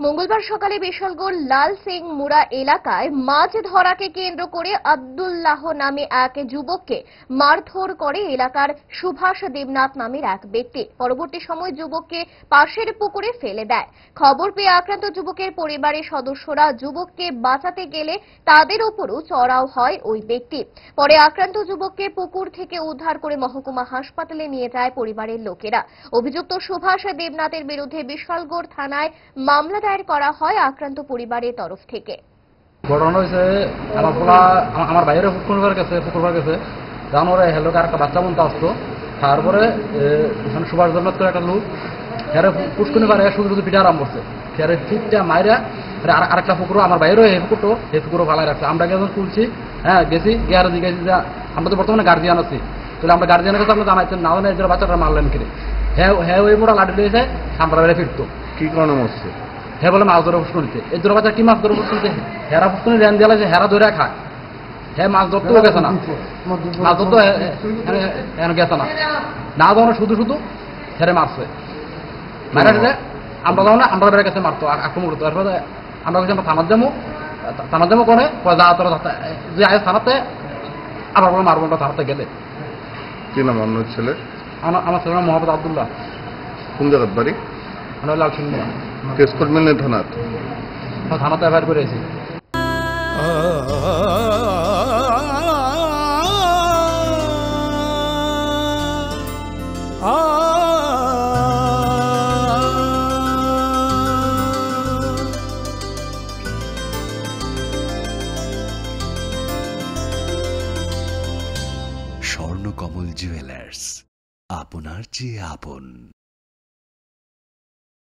মঙ্গলবার সকালে বিশালগড় লাল সিং মুড়া এলাকায় মাছ ধরাকে কেন্দ্র করে আব্দুল্লাহ নামে এক যুবককে মারধর করে এলাকার সুভাষ দেবনাথ নামের এক ব্যক্তি। পরবর্তী সময় যুবককে পাশের পুকুরে ফেলে দেয়। খবর পেয়ে আক্রান্ত যুবকের পরিবারের সদস্যরা যুবককে বাঁচাতে গেলে তাদের উপরও চড়াও হয় ওই ব্যক্তি। পরে আক্রান্ত যুবককে পুকুর থেকে উদ্ধার করে মহকুমা হাসপাতালে নিয়ে যায় পরিবারের লোকেরা। অভিযুক্ত সুভাষ দেবনাথের বিরুদ্ধে বিশালগড় থানায় মামলা দায়ের করা হয় আক্রান্ত পরিবারের তরফ থেকে। ঘটনা হয়েছে আমার পোলা আমার বাইরে পুকুরবার গেছে পুকুরবার গেছে। জানোরে হেলো আর একটা বাচ্চা আসতো। তারপরে এখানে সুভাষ জগন্নাথ করে একটা লোক পুষ্কুনি পারে শুধু শুধু পিঠা আরাম করছে। ফিটটা মাইরা আর আরেকটা পুকুরও আমার বাইরে এই পুকুরটো পুকুরও ভালো রাখছে। আমরা যখন তুলছি হ্যাঁ গেছি গিয়ে আর জিজ্ঞাসি যে আমরা তো বর্তমানে গার্জিয়ান আছি। তাহলে আমরা গার্জিয়ানের কাছে আমরা জানাইছেন না জানাই বাচ্চাটা মারলেন কিনে হ্যাঁ হ্যাঁ ওই মোটা লাঠি দিয়েছে আমরা বাইরে ফিরতো। কি কারণে মরছে? হে বলে মাছ ধরে ফুসকুনিতে এই দুটো বাচ্চা কি মাছ ধরে ফুসকুনিতে হেরা ফুসকুনি রেন দিয়ে লাগছে হেরা ধরে খায় হ্যাঁ মাছ ধরতেও গেছে না। মাছ ধরতে গেছে না। না ধরো শুধু শুধু হেরে মারছে। মারা আমরা যাও না আমরা বেড়ে গেছে মারতো। আক্রমণ করতো তারপরে আমরা গেছি আমরা থানার যাব। থানার যাব করে যা তোরা যে আয় থানাতে আবার বলে মারবো আমরা থানাতে গেলে। কি নাম? অন্য ছেলে? আমার ছেলে নাম মোহাম্মদ আবদুল্লাহ। কোন জায়গার বাড়ি? আমরা লাল সিং কেস করবেন না থানাত। থানাতে এফআইআর করেছি। স্বর্ণকমল জুয়েলার্স আপনার চেয়ে আপন।